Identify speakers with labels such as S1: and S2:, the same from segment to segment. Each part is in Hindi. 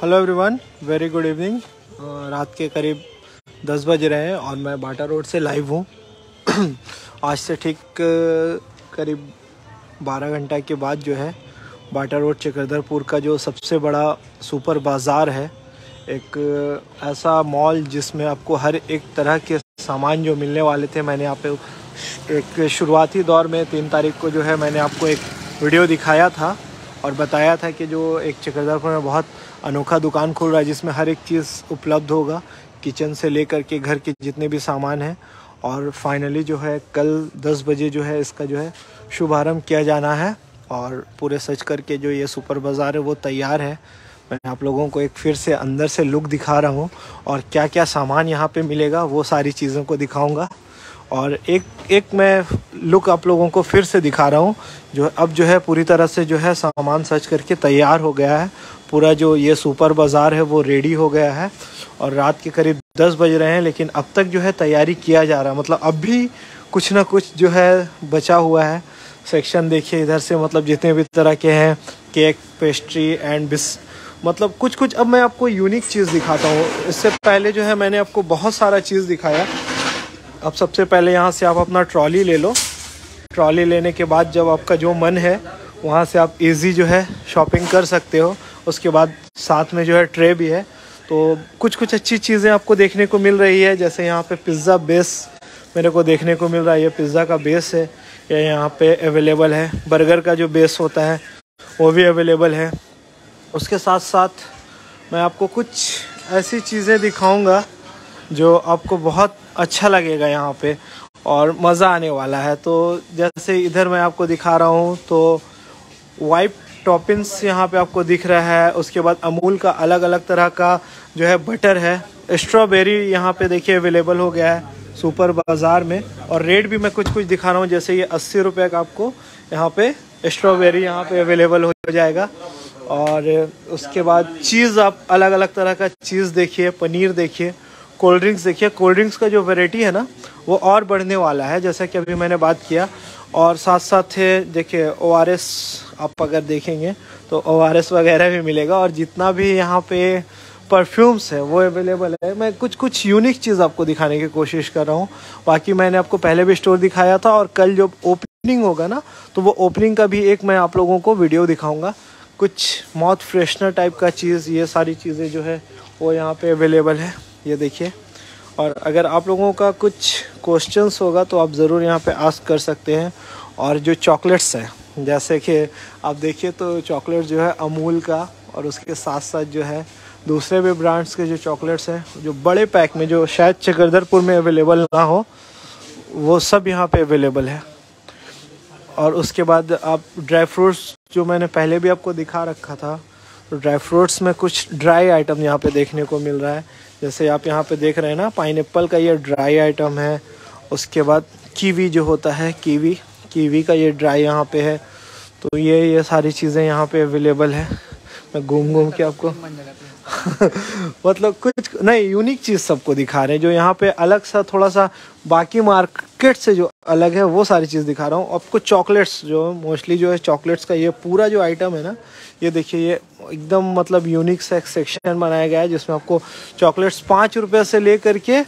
S1: Hello everyone very good evening रात के करीब 10 बज रहे हैं और मैं बाटा रोड से लाइव हूँ। आज से ठीक uh, करीब 12 घंटा के बाद जो है बाटा रोड चक्रधरपुर का जो सबसे बड़ा सुपर बाज़ार है एक uh, ऐसा मॉल जिसमें आपको हर एक तरह के सामान जो मिलने वाले थे मैंने यहाँ पे एक शुरुआती दौर में तीन तारीख को जो है मैंने आपको एक वीडियो दिखाया था और बताया था कि जो एक चक्रधरपुर में बहुत अनोखा दुकान खोल रहा है जिसमें हर एक चीज़ उपलब्ध होगा, किचन से लेकर के घर के जितने भी सामान हैं। और फाइनली जो है, कल 10 बजे जो है, इसका जो है शुभारंभ किया जाना है। और पूरे सच करके जो ये सुपर बाज़ार है, वो तैयार है। मैं आप लोगों को एक फिर से अंदर से लुक दिखा रहा हूँ और क्या क्या सामान यहाँ पे मिलेगा, वो सारी चीज़ों को दिखाऊँगा। और एक एक मैं लुक आप लोगों को फिर से दिखा रहा हूँ। जो अब जो है, पूरी तरह से जो है सामान सच करके तैयार हो गया है। पूरा जो ये सुपर बाज़ार है वो रेडी हो गया है और रात के करीब दस बज रहे हैं, लेकिन अब तक जो है तैयारी किया जा रहा है। मतलब अब भी कुछ ना कुछ जो है बचा हुआ है। सेक्शन देखिए, इधर से मतलब जितने भी तरह के हैं केक पेस्ट्री एंड बिस मतलब कुछ कुछ अब मैं आपको यूनिक चीज़ दिखाता हूँ। इससे पहले जो है मैंने आपको बहुत सारा चीज़ दिखाया। अब सबसे पहले यहाँ से आप अपना ट्रॉली ले लो। ट्रॉली लेने के बाद जब आपका जो मन है, वहाँ से आप इजी जो है शॉपिंग कर सकते हो। उसके बाद साथ में जो है ट्रे भी है। तो कुछ कुछ अच्छी चीज़ें आपको देखने को मिल रही है, जैसे यहाँ पे पिज़्ज़ा बेस मेरे को देखने को मिल रहा है। ये पिज़्ज़ा का बेस है, ये यहाँ पे अवेलेबल है। बर्गर का जो बेस होता है, वो भी अवेलेबल है। उसके साथ साथ मैं आपको कुछ ऐसी चीज़ें दिखाऊँगा, जो आपको बहुत अच्छा लगेगा यहाँ पे, और मज़ा आने वाला है। तो जैसे इधर मैं आपको दिखा रहा हूँ तो वाइप टॉपिंग्स यहाँ पे आपको दिख रहा है। उसके बाद अमूल का अलग अलग तरह का जो है बटर है। स्ट्रॉबेरी यहाँ पे देखिए अवेलेबल हो गया है सुपर बाज़ार में। और रेट भी मैं कुछ कुछ दिखा रहा हूँ। जैसे ये अस्सी रुपये का आपको यहाँ पे स्ट्रॉबेरी यहाँ पे अवेलेबल हो जाएगा। और उसके बाद चीज़ आप अलग अलग तरह का चीज़ देखिए, पनीर देखिए। कोल्ड ड्रिंक्स देखिए, कोल्ड ड्रिंक्स का जो वेराइटी है ना, वो और बढ़ने वाला है, जैसा कि अभी मैंने बात किया। और साथ साथ है, देखिए ओआरएस आप अगर देखेंगे तो ओआरएस वगैरह भी मिलेगा। और जितना भी यहाँ पे परफ्यूम्स है, वो अवेलेबल है। मैं कुछ कुछ यूनिक चीज़ आपको दिखाने की कोशिश कर रहा हूँ। बाकी मैंने आपको पहले भी स्टोर दिखाया था, और कल जब ओपनिंग होगा ना तो वो ओपनिंग का भी एक मैं आप लोगों को वीडियो दिखाऊँगा। कुछ माउथ फ्रेशनर टाइप का चीज़, ये सारी चीज़ें जो है, वो यहाँ पे अवेलेबल है। ये देखिए। और अगर आप लोगों का कुछ क्वेश्चंस होगा तो आप ज़रूर यहाँ पे आस्क कर सकते हैं। और जो चॉकलेट्स हैं, जैसे कि आप देखिए तो चॉकलेट जो है अमूल का, और उसके साथ साथ जो है दूसरे भी ब्रांड्स के जो चॉकलेट्स हैं, जो बड़े पैक में, जो शायद चकरदरपुर में अवेलेबल ना हो, वो सब यहाँ पे अवेलेबल है। और उसके बाद आप ड्राई फ्रूट्स जो मैंने पहले भी आपको दिखा रखा था तो ड्राई फ्रूट्स में कुछ ड्राई आइटम यहाँ पे देखने को मिल रहा है। जैसे आप यहाँ पे देख रहे हैं ना पाइन का ये ड्राई आइटम है, उसके बाद कीवी जो होता है कीवी कीवी का ये ड्राई यहाँ पे है तो ये ये सारी चीज़ें यहाँ पे अवेलेबल है। मैं घूम घूम के आपको मतलब कुछ, नहीं यूनिक चीज़ सबको दिखा रहे हैं, जो यहाँ पे अलग सा, थोड़ा सा बाकी मार्केट से जो अलग है, वो सारी चीज़ दिखा रहा हूँ। आपको चॉकलेट्स जो मोस्टली जो है चॉकलेट्स का ये पूरा जो आइटम है ना ये देखिए, ये एकदम मतलब यूनिक सा एक सेक्शन बनाया गया है, जिसमें आपको चॉकलेट्स पाँच रुपये से लेकर के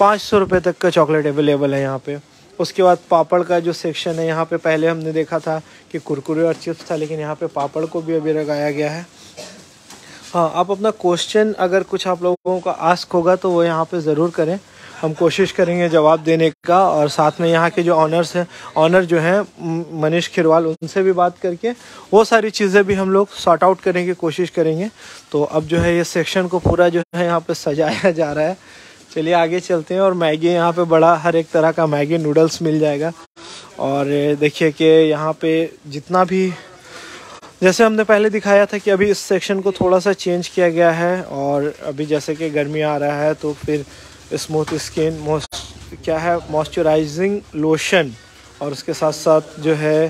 S1: पाँच सौ रुपये तक का चॉकलेट अवेलेबल है यहाँ पे। उसके बाद पापड़ का जो सेक्शन है, यहाँ पे पहले हमने देखा था कि कुरकुरे और चिप्स था, लेकिन यहाँ पे पापड़ को भी अभी लगाया गया है। हाँ आप अपना क्वेश्चन अगर कुछ आप लोगों का आस्क होगा तो वो यहाँ पे ज़रूर करें। हम कोशिश करेंगे जवाब देने का और साथ में यहाँ के जो ऑनर्स हैं ऑनर जो हैं मनीष खिरवाल, उनसे भी बात करके वो सारी चीज़ें भी हम लोग सॉर्ट आउट करने की कोशिश करेंगे। तो अब जो है ये सेक्शन को पूरा जो है यहाँ पे सजाया जा रहा है। चलिए आगे चलते हैं और मैगी यहाँ पे बड़ा हर एक तरह का मैगी नूडल्स मिल जाएगा। और देखिए कि यहाँ पे जितना भी जैसे हमने पहले दिखाया था कि अभी इस सेक्शन को थोड़ा सा चेंज किया गया है और अभी जैसे कि गर्मी आ रहा है तो फिर स्मूथ स्किन क्या है? मॉइस्चराइजिंग लोशन और उसके साथ साथ जो है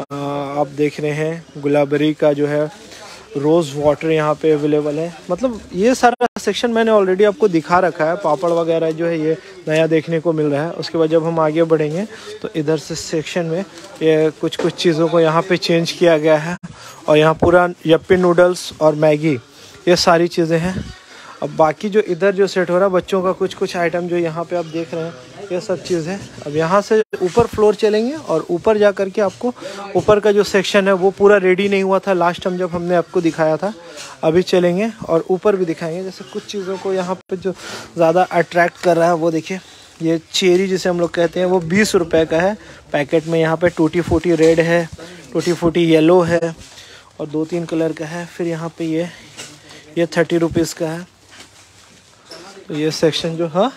S1: आप देख रहे हैं, गुलाबरी का जो है रोज़ वाटर यहाँ पे अवेलेबल है। मतलब ये सारा सेक्शन मैंने ऑलरेडी आपको दिखा रखा है। पापड़ वगैरह जो है, ये नया देखने को मिल रहा है। उसके बाद जब हम आगे बढ़ेंगे तो इधर से सेक्शन में ये कुछ कुछ चीज़ों को यहाँ पे चेंज किया गया है। और यहाँ पूरा यप्पी नूडल्स और मैगी, ये सारी चीज़ें हैं। अब बाकी जो इधर जो सेट हो रहा है, बच्चों का कुछ कुछ आइटम जो यहाँ पे आप देख रहे हैं, ये सब चीज़ है। अब यहाँ से ऊपर फ्लोर चलेंगे और ऊपर जा करके आपको ऊपर का जो सेक्शन है, वो पूरा रेडी नहीं हुआ था लास्ट टाइम जब हमने आपको दिखाया था। अभी चलेंगे और ऊपर भी दिखाएँगे। जैसे कुछ चीज़ों को यहाँ पर जो ज़्यादा अट्रैक्ट कर रहा है, वो देखिए, ये चेरी जिसे हम लोग कहते हैं, वो बीस रुपये का है। पैकेट में यहाँ पे टूटी फूटी रेड है टूटी फूटी येलो है और दो तीन कलर का है। फिर यहाँ पे ये ये थर्टी रुपीज़ का है। तो ये सेक्शन जो, है?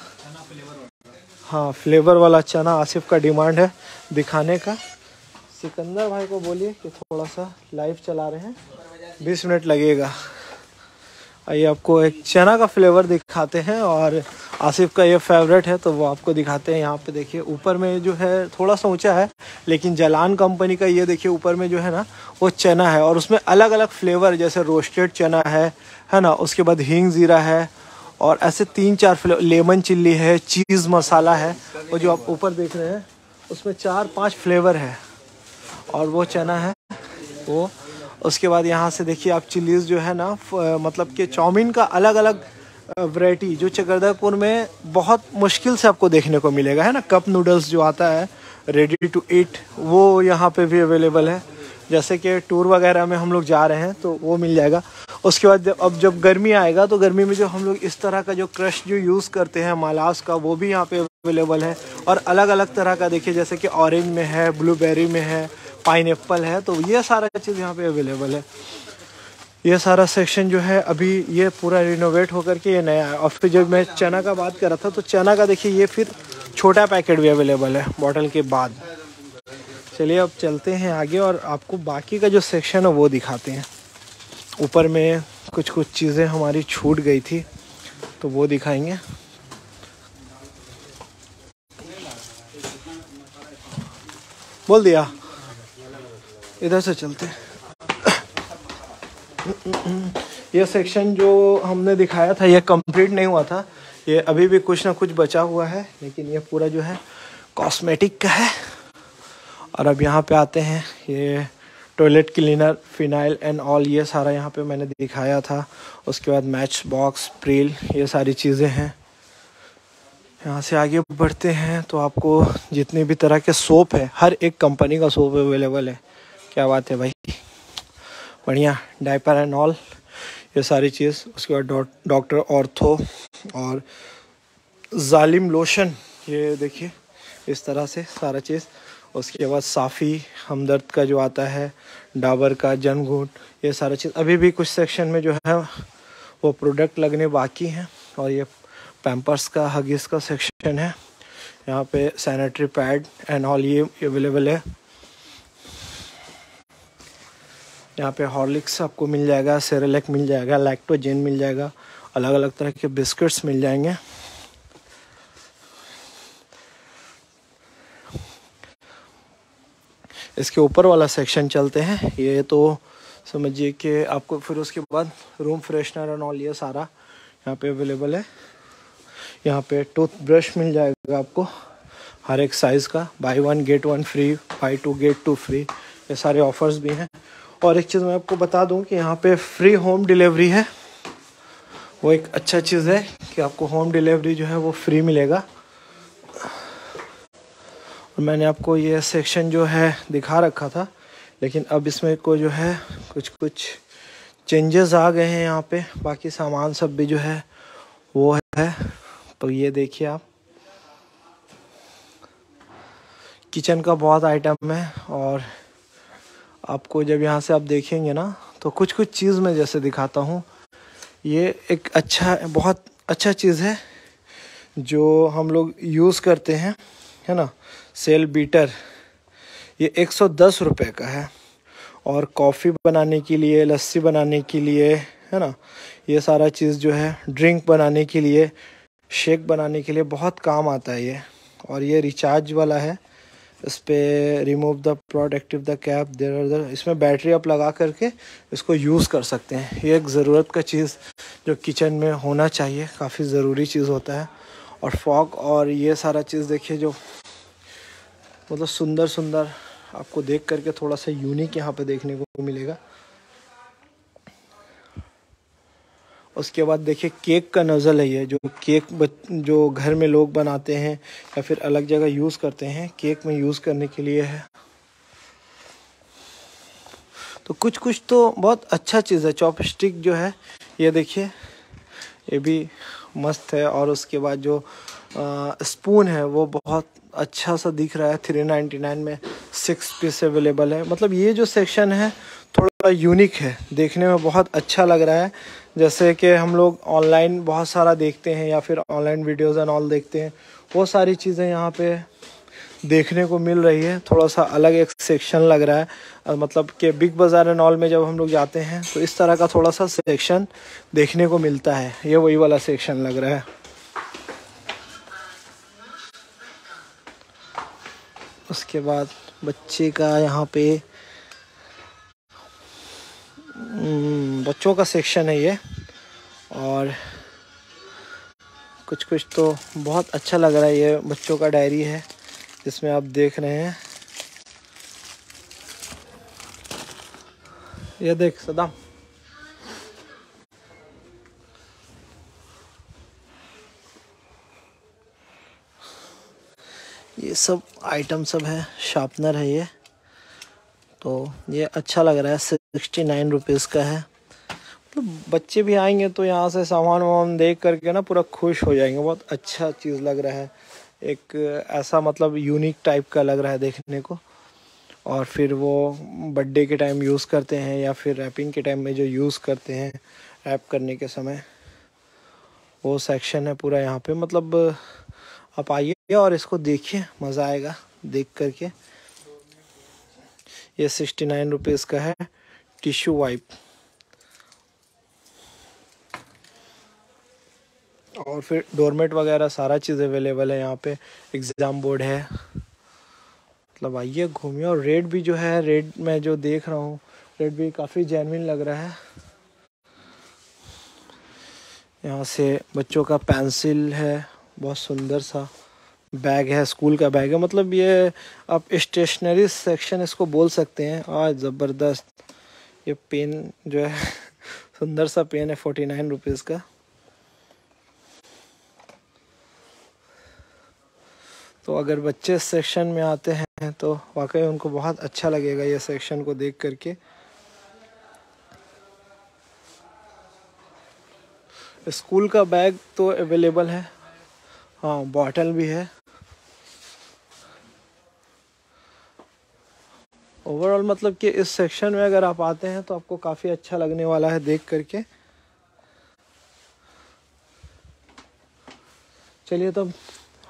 S1: हाँ फ्लेवर वाला चना आसिफ का डिमांड है दिखाने का। सिकंदर भाई को बोलिए कि थोड़ा सा लाइव चला रहे हैं। बीस मिनट लगेगा। आइए आपको एक चना का फ्लेवर दिखाते हैं और आसिफ का ये फेवरेट है तो वो आपको दिखाते हैं। यहाँ पे देखिए, ऊपर में जो है, थोड़ा सा ऊँचा है, लेकिन जलान कंपनी का ये देखिए, ऊपर में जो है ना, वो चना है। और उसमें अलग अलग फ्लेवर जैसे रोस्टेड चना है है ना? उसके बाद हींग ज़ीरा है और ऐसे तीन चार फ्लेवर लेमन चिल्ली है, चीज़ मसाला है, वो जो आप ऊपर देख रहे हैं, उसमें चार पाँच फ्लेवर है। और वो चना है, वो, उसके बाद यहाँ से देखिए आप चिलीज़ जो है ना मतलब कि चाउमीन का अलग अलग वैरायटी जो चकरदापुर में बहुत मुश्किल से आपको देखने को मिलेगा, है ना? कप नूडल्स जो आता है रेडी टू ईट वो यहाँ पे भी अवेलेबल है। जैसे कि टूर वगैरह में हम लोग जा रहे हैं तो वो मिल जाएगा। उसके बाद जब अब जब गर्मी आएगा तो गर्मी में जो हम लोग इस तरह का जो क्रश जो यूज़ करते हैं, मालास का, वो भी यहाँ पे अवेलेबल है। और अलग अलग तरह का देखिए, जैसे कि ऑरेंज में है ब्लूबेरी में है पाइन है तो ये सारा चीज़ यहाँ पर अवेलेबल है। ये सारा सेक्शन जो है, अभी ये पूरा रिनोवेट होकर के ये नया है। और फिर जब मैं चना का बात कर रहा था तो चना का देखिए, ये फिर छोटा पैकेट भी अवेलेबल है बॉटल के बाद। चलिए अब चलते हैं आगे, और आपको बाकी का जो सेक्शन है, वो दिखाते हैं। ऊपर में कुछ कुछ चीज़ें हमारी छूट गई थी तो वो दिखाएँगे। बोल दिया। इधर से चलते। ये सेक्शन जो हमने दिखाया था, ये कंप्लीट नहीं हुआ था। ये अभी भी कुछ ना कुछ बचा हुआ है, लेकिन ये पूरा जो है कॉस्मेटिक का है। और अब यहाँ पे आते हैं, ये toilet cleaner, phenyl and all ये सारा यहाँ पे मैंने दिखाया था। उसके बाद मैच बॉक्स प्रिल ये सारी चीज़ें हैं। यहाँ से आगे बढ़ते हैं तो आपको जितने भी तरह के सोप है, हर एक कंपनी का सोप अवेलेबल है। क्या बात है भाई। बढ़िया डायपर एंड ऑल ये सारी चीज़। उसके बाद डॉक्टर ऑर्थो और जालिम लोशन ये देखिए, इस तरह से सारा चीज़। उसके बाद साफ़ी, हमदर्द का जो आता है, डाबर का, जनघूट, ये सारा चीज़। अभी भी कुछ सेक्शन में जो है, वो प्रोडक्ट लगने बाकी हैं और ये पैम्पर्स का हगीस का सेक्शन है। यहाँ पे सैनिटरी पैड एंड ऑल ये अवेलेबल है। यहाँ पे हॉर्लिक्स आपको मिल जाएगा सेरेलेक मिल जाएगा लैक्टोजेन मिल जाएगा अलग अलग तरह के बिस्किट्स मिल जाएँगे। इसके ऊपर वाला सेक्शन चलते हैं। ये तो समझिए कि आपको फिर उसके बाद रूम फ्रेशनर एंड ऑल ये सारा यहाँ पे अवेलेबल है। यहाँ पे टूथ ब्रश मिल जाएगा आपको। हर एक साइज़ का। Buy one get one free buy two get two free ये सारे ऑफर्स भी हैं। और एक चीज़ मैं आपको बता दूँ कि यहाँ पे फ्री होम डिलीवरी है। वो एक अच्छा चीज़ है कि आपको होम डिलीवरी जो है वो फ्री मिलेगा। और मैंने आपको ये सेक्शन जो है दिखा रखा था, लेकिन अब इसमें को जो है कुछ कुछ चेंजेस आ गए हैं यहाँ पे। बाकी सामान सब भी जो है, वो है। तो ये देखिए आप। किचन का बहुत आइटम है और आपको जब यहाँ से आप देखेंगे ना तो कुछ कुछ चीज़ मैं जैसे दिखाता हूँ। ये एक अच्छा बहुत अच्छा चीज़ है, जो हम लोग यूज़ करते हैं, है ना? सेल बीटर, ये एक सौ दस रुपये का है। और कॉफ़ी बनाने के लिए, लस्सी बनाने के लिए, है ना, ये सारा चीज़ जो है, ड्रिंक बनाने के लिए, शेक बनाने के लिए बहुत काम आता है ये। और ये रिचार्ज वाला है, इस पर remove the productive the cap there are इसमें बैटरी आप लगा करके इसको यूज़ कर सकते हैं। ये एक ज़रूरत का चीज़ जो किचन में होना चाहिए, काफ़ी ज़रूरी चीज़ होता है। और फॉग और ये सारा चीज़ देखिए जो मतलब सुंदर सुंदर आपको देख करके थोड़ा सा यूनिक यहाँ पे देखने को मिलेगा। उसके बाद देखिए केक का नज़ल है ये जो केक जो घर में लोग बनाते हैं या फिर अलग जगह यूज़ करते हैं केक में यूज़ करने के लिए है। तो कुछ कुछ तो बहुत अच्छा चीज़ है चॉपस्टिक जो है, ये देखिए, ये भी मस्त है। और उसके बाद जो स्पून है, वो बहुत अच्छा सा दिख रहा है थ्री नाइन्टी नाइन में सिक्स पीस अवेलेबल है। मतलब ये जो सेक्शन है, थोड़ा यूनिक है, देखने में बहुत अच्छा लग रहा है। जैसे कि हम लोग ऑनलाइन बहुत सारा देखते हैं, या फिर ऑनलाइन वीडियोस एंड ऑल देखते हैं। वो सारी चीज़ें यहाँ पे देखने को मिल रही है। थोड़ा सा अलग एक सेक्शन लग रहा है। मतलब कि बिग बाज़ार एंड ऑल में जब हम लोग जाते हैं तो इस तरह का थोड़ा सा सेक्शन देखने को मिलता है। ये वही वाला सेक्शन लग रहा है। उसके बाद बच्चे का यहाँ पे हम्म, बच्चों का सेक्शन है ये। और कुछ कुछ तो बहुत अच्छा लग रहा है ये बच्चों का डायरी है जिसमें आप देख रहे हैं। ये देख सदाम। सब आइटम सब है। शार्पनर है ये। तो ये अच्छा लग रहा है। सिक्सटी नाइन रुपीज़ का है। मतलब बच्चे भी आएँगे तो यहाँ से सामान वामान देख करके ना पूरा खुश हो जाएँगे। बहुत अच्छा चीज़ लग रहा है। एक ऐसा मतलब यूनिक टाइप का लग रहा है देखने को। और फिर वो बर्थडे के टाइम यूज़ करते हैं या फिर रैपिंग के टाइम में जो यूज़ करते हैं रैप करने के समय, वो सेक्शन है पूरा यहाँ पे। मतलब आप आइए और इसको देखिए, मज़ा आएगा देख करके। ये सिक्सटी नाइन रुपीज़ का है, टिश्यू वाइप। और फिर डोरमेट वगैरह सारा चीज़ अवेलेबल है यहाँ पे। एग्ज़ाम बोर्ड है। मतलब आइए घूमिए। और रेट भी जो है, रेट मैं जो देख रहा हूँ, रेट भी काफ़ी जेनविन लग रहा है। यहाँ से बच्चों का पेंसिल है, बहुत सुंदर सा। बैग है, स्कूल का बैग है। मतलब ये आप स्टेशनरी सेक्शन इसको बोल सकते हैं। आज ज़बरदस्त ये पेन जो है, सुंदर सा पेन है, फोर्टी नाइन रुपीज़ का। तो अगर बच्चे सेक्शन में आते हैं तो वाकई उनको बहुत अच्छा लगेगा ये सेक्शन को देख करके। स्कूल का बैग तो अवेलेबल है। हाँ बॉटल भी है। ओवरऑल मतलब कि इस सेक्शन में अगर आप आते हैं तो आपको काफ़ी अच्छा लगने वाला है देख करके। चलिए तो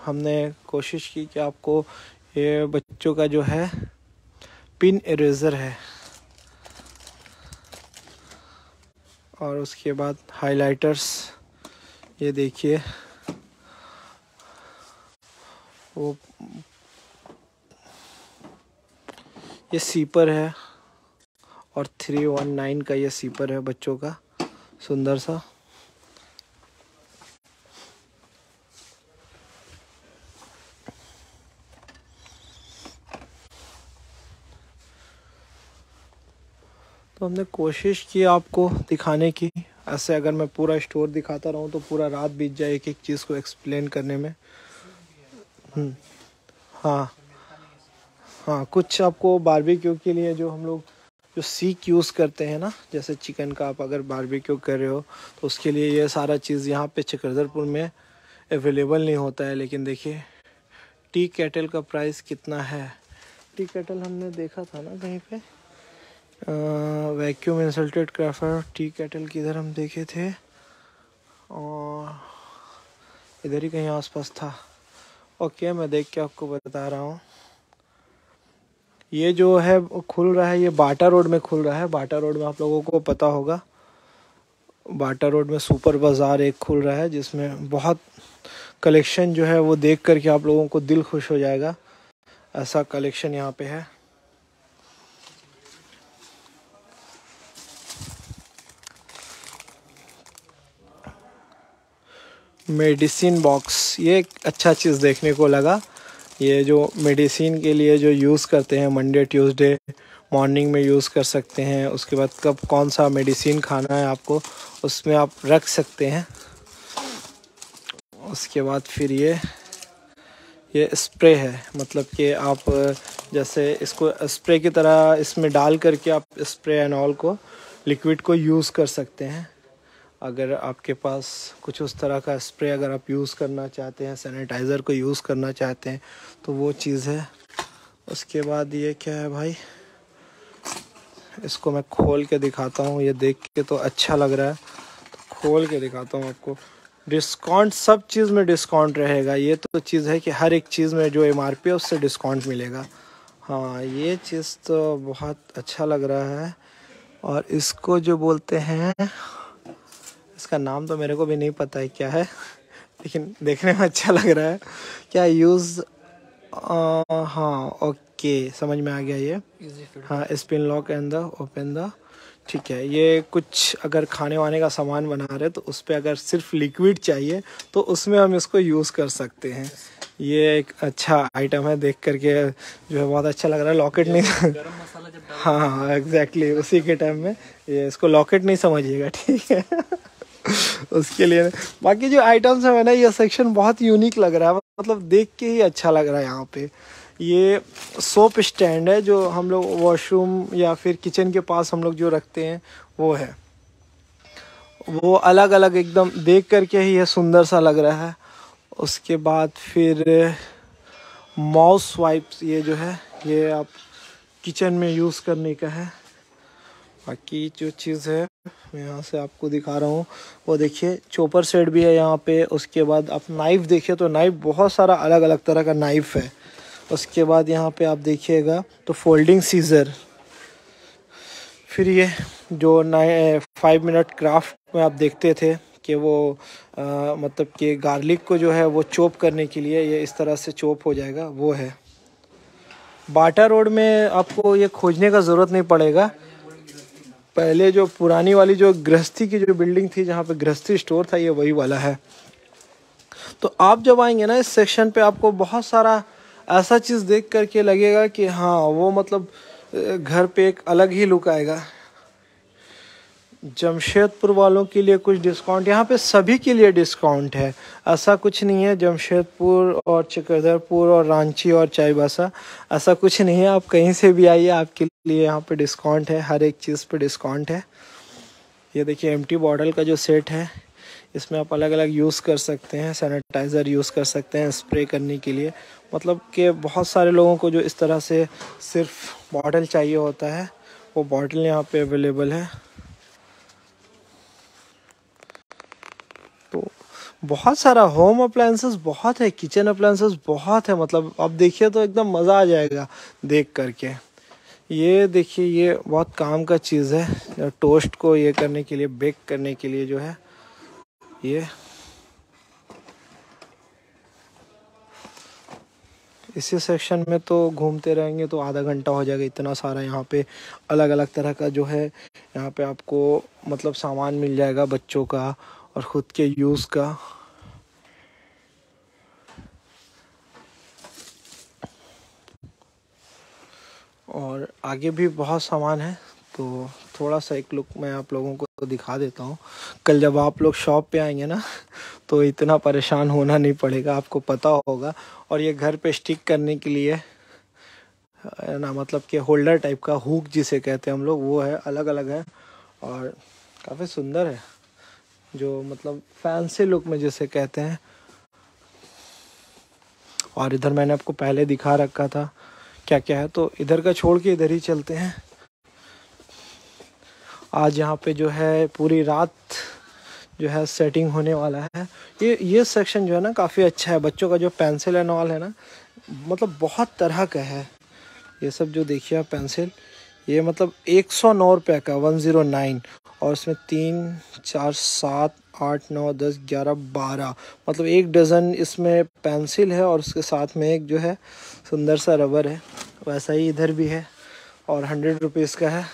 S1: हमने कोशिश की कि आपको ये बच्चों का जो है पिन इरेज़र है। और उसके बाद हाइलाइटर्स ये देखिए। वो ये सीपर है और थ्री वन नाइन का ये सीपर है बच्चों का सुंदर सा। तो हमने कोशिश की आपको दिखाने की ऐसे अगर मैं पूरा स्टोर दिखाता रहूँ तो पूरा रात बीत जाए एक एक चीज़ को एक्सप्लेन करने में। हम्म, हाँ। हाँ कुछ आपको बारबेक्यू के लिए जो हम लोग, जो सीक यूज़ करते हैं ना, जैसे चिकन का आप अगर बारबेक्यू कर रहे हो तो उसके लिए ये सारा चीज़ यहाँ पे चक्रधरपुर में अवेलेबल नहीं होता है। लेकिन देखिए टी कैटल का प्राइस कितना है? टी कैटल हमने देखा था ना कहीं पे? Vacuum insulated carafe tea kettle किधर हम देखे थे? और इधर ही कहीं आसपास था। ओके मैं देख के आपको बता रहा हूँ। ये जो है, खुल रहा है, ये बाटा रोड में खुल रहा है। बाटा रोड में आप लोगों को पता होगा, बाटा रोड में सुपर बाज़ार एक खुल रहा है, जिसमें बहुत कलेक्शन जो है, वो देख करके आप लोगों को दिल खुश हो जाएगा। ऐसा कलेक्शन यहाँ पे है। मेडिसिन बॉक्स, ये एक अच्छा चीज़ देखने को लगा। ये जो मेडिसिन के लिए जो यूज़ करते हैं, मंडे, ट्यूसडे मॉर्निंग में यूज़ कर सकते हैं। उसके बाद कब कौन सा मेडिसिन खाना है आपको, उसमें आप रख सकते हैं। उसके बाद फिर ये ये स्प्रे है। मतलब कि आप, जैसे इसको स्प्रे की तरह इसमें डाल करके आप स्प्रे एंड ऑल को लिक्विड को यूज़ कर सकते हैं। अगर आपके पास कुछ उस तरह का स्प्रे अगर आप यूज़ करना चाहते हैं सैनिटाइज़र को यूज़ करना चाहते हैं तो वो चीज़ है। उसके बाद ये क्या है भाई? इसको मैं खोल के दिखाता हूँ। ये देख के तो अच्छा लग रहा है। तो खोल के दिखाता हूँ आपको। डिस्काउंट सब चीज़ में डिस्काउंट रहेगा। ये तो चीज़ है कि हर एक चीज़ में जो एम आर पी है, उससे डिस्काउंट मिलेगा। हाँ ये चीज़ तो बहुत अच्छा लग रहा है। और इसको जो बोलते हैं इसका नाम तो मेरे को भी नहीं पता है क्या है लेकिन देखने में अच्छा लग रहा है। क्या यूज़ हाँ ओके समझ में आ गया ये। हाँ spin lock and the open the ठीक है। ये कुछ अगर खाने वाने का सामान बना रहे तो उस पर अगर सिर्फ़ लिक्विड चाहिए तो उसमें हम इसको यूज़ कर सकते हैं। ये एक अच्छा आइटम है देख करके जो है बहुत अच्छा लग रहा है। लॉकेट नहीं हाँ हाँ एग्जैक्टली उसी के टाइम में ये इसको लॉकेट नहीं समझिएगा ठीक है। उसके लिए बाकी जो आइटम्स है, मैंने ये सेक्शन बहुत यूनिक लग रहा है। मतलब देख के ही अच्छा लग रहा है यहाँ पे। ये सोप स्टैंड है, जो हम लोग वॉशरूम या फिर किचन के पास हम लोग जो रखते हैं, वो है। वो अलग अलग एकदम देख करके ही ये सुंदर सा लग रहा है। उसके बाद फिर माउस वाइप्स ये जो है, ये आप किचन में यूज़ करने का है। बाकी जो चीज़ है मैं यहाँ से आपको दिखा रहा हूँ। वो देखिए चोपर सेट भी है यहाँ पे। उसके बाद आप नाइफ़ देखिए तो नाइफ़ बहुत सारा अलग अलग तरह का नाइफ़ है। उसके बाद यहाँ पे आप देखिएगा तो फोल्डिंग सीज़र। फिर ये जो नाइ फाइव मिनट क्राफ्ट में आप देखते थे कि वो आ, मतलब कि गार्लिक को जो है वो चोप करने के लिए ये इस तरह से चोप हो जाएगा वो है। बाटा रोड में आपको ये खोजने का ज़रूरत नहीं पड़ेगा। पहले जो पुरानी वाली जो गृहस्थी की जो बिल्डिंग थी, जहाँ पे गृहस्थी स्टोर था, ये वही वाला है। तो आप जब आएँगे ना, इस सेक्शन पे आपको बहुत सारा ऐसा चीज़ देख करके लगेगा कि हाँ वो मतलब घर पे एक अलग ही लुक आएगा। जमशेदपुर वालों के लिए कुछ डिस्काउंट यहाँ पे सभी के लिए डिस्काउंट है। ऐसा कुछ नहीं है, जमशेदपुर और चक्रधरपुर और रांची और चाईबासा, ऐसा कुछ नहीं है। आप कहीं से भी आइए, आपके लिए यहाँ पे डिस्काउंट है, हर एक चीज़ पे डिस्काउंट है। ये देखिए एम बॉटल का जो सेट है, इसमें आप अलग अलग यूज़ कर सकते हैं सैनिटाइज़र यूज़ कर सकते हैं स्प्रे करने के लिए। मतलब कि बहुत सारे लोगों को जो इस तरह से सिर्फ़ बॉटल चाहिए होता है, वो बॉटल यहाँ पे अवेलेबल है। तो बहुत सारा होम अप्लायंसेस बहुत है किचन अप्लायंसेस बहुत है। मतलब आप देखिए तो एकदम मज़ा आ जाएगा देख करके। ये देखिए, ये बहुत काम का चीज़ है। टोस्ट को ये करने के लिए, बेक करने के लिए जो है, ये। इसी सेक्शन में तो घूमते रहेंगे तो आधा घंटा हो जाएगा इतना सारा यहाँ पे। अलग अलग तरह का जो है, यहाँ पे आपको मतलब सामान मिल जाएगा बच्चों का और ख़ुद के यूज़ का। और आगे भी बहुत सामान है तो थोड़ा सा एक लुक मैं आप लोगों को दिखा देता हूँ। कल जब आप लोग शॉप पे आएँगे ना तो इतना परेशान होना नहीं पड़ेगा, आपको पता होगा। और ये घर पे स्टिक करने के लिए ना मतलब कि होल्डर टाइप का हुक जिसे कहते हैं हम लोग, वो है अलग अलग है और काफ़ी सुंदर है। जो मतलब फैंसी लुक में जिसे कहते हैं। और इधर मैंने आपको पहले दिखा रखा था क्या क्या है? तो इधर का छोड़ के इधर ही चलते हैं। आज यहाँ पे जो है पूरी रात जो है सेटिंग होने वाला है। ये ये सेक्शन जो है ना काफ़ी अच्छा है। बच्चों का जो पेंसिल एंड ऑल है ना मतलब बहुत तरह का है। ये सब जो देखिए पेंसिल ये मतलब एक सौ नौ रुपये का वन ज़ीरो नाइन और इसमें तीन, चार, सात, आठ, नौ, दस, ग्यारह, बारह। मतलब एक डज़न इसमें पेंसिल है और उसके साथ में एक जो है सुंदर सा रबर है। वैसा ही इधर भी है और हंड्रेड रुपीज़ का है।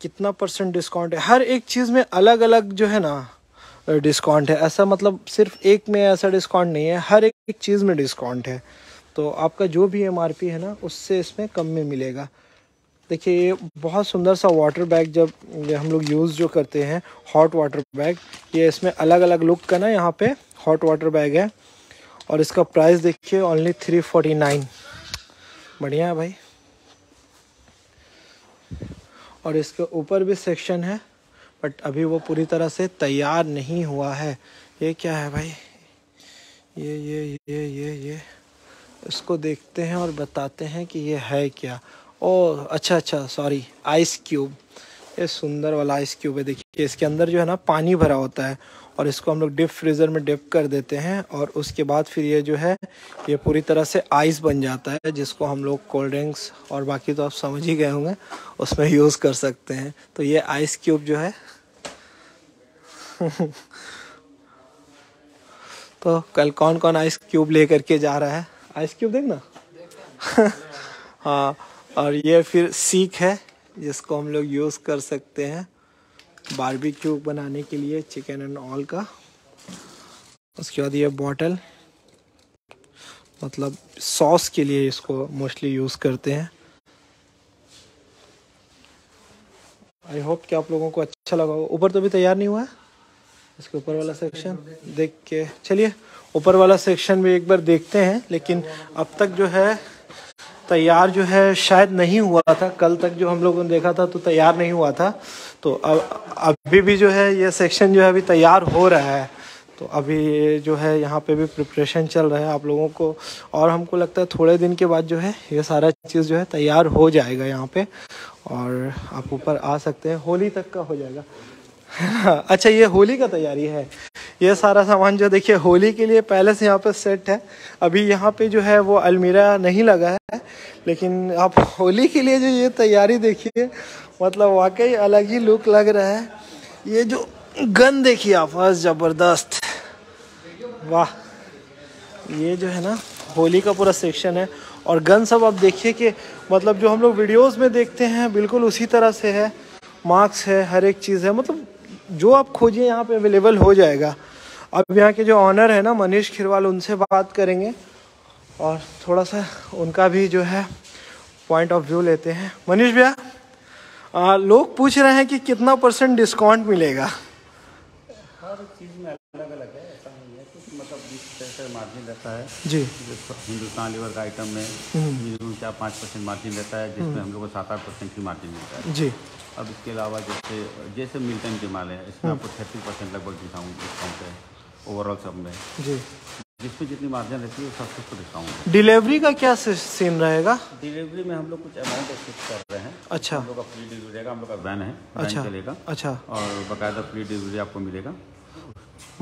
S1: कितना परसेंट डिस्काउंट है? हर एक चीज़ में अलग अलग जो है ना डिस्काउंट है। ऐसा मतलब सिर्फ़ एक में ऐसा डिस्काउंट नहीं है, हर एक चीज़ में डिस्काउंट है। तो आपका जो भी एमआरपी है ना, उससे इसमें कम में मिलेगा। देखिए, ये बहुत सुंदर सा वाटर बैग जब हम लोग यूज़ जो करते हैं हॉट वाटर बैग ये इसमें अलग अलग लुक का ना यहाँ पे हॉट वाटर बैग है। और इसका प्राइस देखिए ओनली थ्री फोर्टी नाइन बढ़िया है भाई। और इसके ऊपर भी सेक्शन है बट अभी वो पूरी तरह से तैयार नहीं हुआ है। ये क्या है भाई? ये ये ये ये ये। इसको देखते हैं और बताते हैं कि ये है क्या। ओ अच्छा अच्छा सॉरी आइस क्यूब ये सुंदर वाला आइस क्यूब है, देखिए, इसके अंदर जो है ना पानी भरा होता है और इसको हम लोग डिप फ्रीज़र में डिप कर देते हैं और उसके बाद फिर ये जो है, ये पूरी तरह से आइस बन जाता है, जिसको हम लोग कोल्ड ड्रिंक्स और बाकी तो आप समझ ही गए होंगे, उसमें यूज़ कर सकते हैं। तो ये आइस क्यूब जो है तो कल कौन कौन आइस क्यूब ले करके जा रहा है? आइस क्यूब देखना? हाँ। और ये फिर सीख है, जिसको हम लोग यूज़ कर सकते हैं बारबेक्यू बनाने के लिए चिकन एंड ऑल का। उसके बाद ये बॉटल मतलब सॉस के लिए इसको मोस्टली यूज़ करते हैं। आई होप कि आप लोगों को अच्छा लगा होगा ऊपर तो भी तैयार नहीं हुआ है? इसके ऊपर वाला सेक्शन देख के चलिए, ऊपर वाला सेक्शन भी एक बार देखते हैं, लेकिन अब तक जो है तैयार जो है शायद नहीं हुआ था। कल तक जो हम लोगों ने देखा था तो तैयार नहीं हुआ था। तो अब, अभी भी जो है ये सेक्शन जो है अभी तैयार हो रहा है। तो अभी जो है यहाँ पे भी प्रिपरेशन चल रहा है आप लोगों को। और हमको लगता है थोड़े दिन के बाद जो है ये सारा चीज़ जो है तैयार हो जाएगा यहाँ पे। और आप ऊपर आ सकते हैं। होली तक का हो जाएगा। अच्छा ये होली का तैयारी है। ये सारा सामान जो देखिए, होली के लिए पहले से यहाँ पे सेट है। अभी यहाँ पे जो है वो अलमीरा नहीं लगा है। लेकिन आप होली के लिए जो ये तैयारी देखिए मतलब वाकई अलग ही लुक लग रहा है। ये जो गन देखिए आप बस ज़बरदस्त। वाह, ये जो है ना, होली का पूरा सेक्शन है। और गन सब आप देखिए कि मतलब जो हम लोग वीडियोस में देखते हैं, बिल्कुल उसी तरह से है। मार्क्स है, हर एक चीज़ है। मतलब जो आप खोजिए, यहाँ पे अवेलेबल हो जाएगा। अब यहाँ के जो ऑनर है ना, मनीष खिरवाल, उनसे बात करेंगे। और थोड़ा सा उनका भी जो है पॉइंट ऑफ़ व्यू लेते हैं। मनीष भैया लोग पूछ रहे हैं कि कितना परसेंट डिस्काउंट मिलेगा?
S2: हर चीज़ में अलग अलग है ऐसा नहीं है कुछ मतलब बीस परसेंट मार्जिन रहता है।
S1: जी।
S2: हिंदुस्तान लीवर का आइटम में मिनिमम क्या पाँच परसेंट मार्जिन रहता है जिसमें हम लोग को सात आठ परसेंट की मार्जिन मिलता है।
S1: जी।
S2: अब इसके अलावा जैसे जैसे मिल्टन के माल है इसमें आपको थर्टी परसेंट लगभग डिस्काउंट डिस्काउंट है ओवरऑल सब में।
S1: जी।
S2: जिसमें जितनी मार्जिन रहती है सब कुछ डिस्काउंट
S1: डिलीवरी का क्या सीन रहेगा?
S2: डिलीवरी में हम लोग कुछ अमाउंट एक्सेप्ट कर रहे हैं।
S1: अच्छा।
S2: हम लोग का फ्री डिलीवरी रहेगा हम लोग का वैन है
S1: अच्छा
S2: चलेगा
S1: अच्छा।
S2: और बाकायदा फ्री डिलीवरी आपको मिलेगा।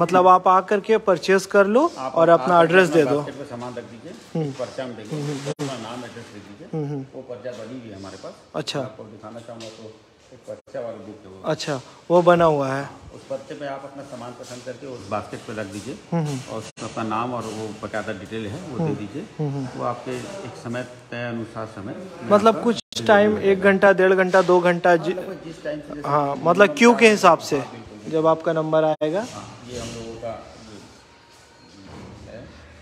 S1: मतलब आप आकर के परचेज कर लो और अपना एड्रेस दे दो।
S2: सामान रख दीजिए पर्चा में देंगे अपना नाम एड्रेस दे दीजिए वो पर्चा बनी हुई है हमारे पास।
S1: अच्छा।
S2: आपको दिखाना चाहूँगा तो पर्चा वाला बुक है वो
S1: अच्छा वो बना हुआ है।
S2: उस पर्चे पे आप अपना सामान पसंद करके उस बास्केट पे रख दीजिए। और उसमें अपना नाम और वो बकायदा डिटेल है वो दे दीजिए। वो आपके एक समय तय अनुसार समय
S1: मतलब कुछ टाइम एक घंटा डेढ़ घंटा दो घंटा
S2: जिस टाइम
S1: हाँ मतलब क्यू के हिसाब से जब आपका नंबर आएगा।
S2: हाँ, ये हम लोगों है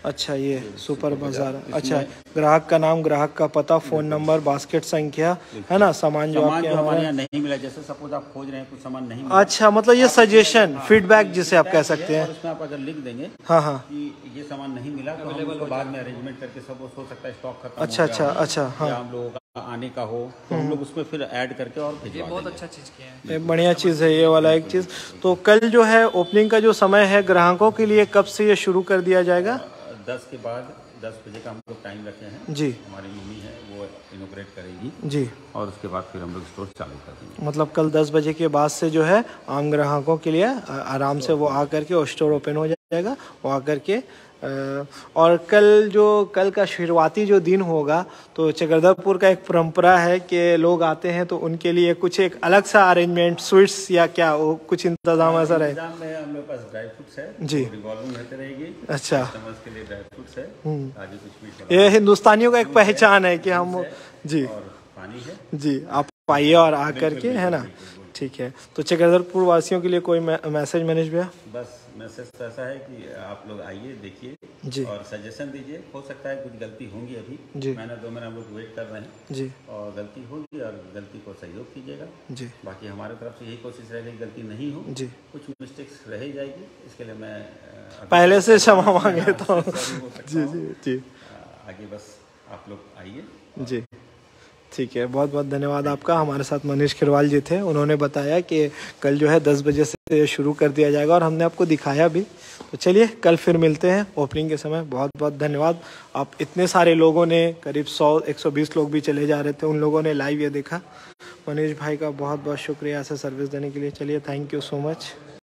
S1: अच्छा ये सुपर बाज़ार अच्छा ग्राहक का नाम ग्राहक का पता फ़ोन नंबर बास्केट संख्या है ना सामान जो आपके यहाँ
S2: हमारे यहाँ नहीं मिला जैसे सपोज़ आप खोज रहे हैं कुछ सामान नहीं मिला।
S1: अच्छा मतलब ये सजेशन फीडबैक जिसे आप कह सकते हैं
S2: उसमें आप अगर लिख देंगे
S1: हाँ हाँ।
S2: ये सामान नहीं मिला तो हम उसको बाद में अरेंजमेंट करके सब हो सकता है स्टॉक खत्म
S1: अच्छा अच्छा अच्छा हाँ।
S2: हम लोगों का आने का हो तो हम लोग उसमें फिर ऐड करके और भिजवा बहुत अच्छा
S1: ये बढ़िया चीज़ है ये वाला एक चीज़। तो कल जो है ओपनिंग का जो समय है ग्राहकों के लिए कब से ये शुरू कर दिया जाएगा?
S2: दस के बाद दस बजे का हम लोग टाइम रखे हैं।
S1: जी।
S2: हमारी मम्मी है वो इनोग्रेट करेगी।
S1: जी।
S2: और उसके बाद फिर हम लोग स्टोर चालू कर देंगे।
S1: मतलब कल 10 बजे के बाद से जो है आम ग्राहकों के लिए आराम से वो आकर के स्टोर ओपन हो जाएगा। वो आकर के और कल जो कल का शुरुआती जो दिन होगा तो चक्रधरपुर का एक परंपरा है कि लोग आते हैं तो उनके लिए कुछ एक अलग सा अरेंजमेंट स्वीट्स या क्या वो कुछ इंतज़ाम ऐसा रहे।
S2: इंतज़ाम में हम पास ड्राई फ्रूट्स है
S1: जी।
S2: रहेगी।
S1: अच्छा।
S2: के लिए ड्राई फ्रूट्स है कुछ
S1: ये हिंदुस्तानियों का एक पहचान है कि हम जी।
S2: है।
S1: जी आप आइए और आकर के है ना? ठीक है। तो चक्रधरपुर वासियों के लिए कोई मैसेज मैनेज भैया?
S2: बस मैसेज तो ऐसा है कि आप लोग आइए देखिए
S1: जी।
S2: और सजेशन दीजिए। हो सकता है कुछ गलती होंगी अभी।
S1: जी।
S2: महीना दो महीना हम लोग वेट कर रहे हैं।
S1: जी।
S2: और गलती होगी और गलती को सहयोग कीजिएगा।
S1: जी।
S2: बाकी हमारे तरफ़ से यही कोशिश रहेगी गलती नहीं हो।
S1: जी।
S2: कुछ मिस्टेक्स रह ही जाएगी। इसके लिए मैं
S1: पहले से क्षमा मांगे तो।
S2: हो सकता
S1: जी जी जी।
S2: आगे बस आप लोग आइए।
S1: जी। ठीक है, बहुत बहुत धन्यवाद आपका। हमारे साथ मनीष खिरवाल जी थे, उन्होंने बताया कि कल जो है दस बजे से शुरू कर दिया जाएगा और हमने आपको दिखाया भी। तो चलिए, कल फिर मिलते हैं ओपनिंग के समय। बहुत बहुत धन्यवाद। आप इतने सारे लोगों ने, करीब 100 120 लोग भी चले जा रहे थे, उन लोगों ने लाइव ये देखा। मनीष भाई का बहुत बहुत शुक्रिया ऐसे सर्विस देने के लिए। चलिए थैंक यू सो मच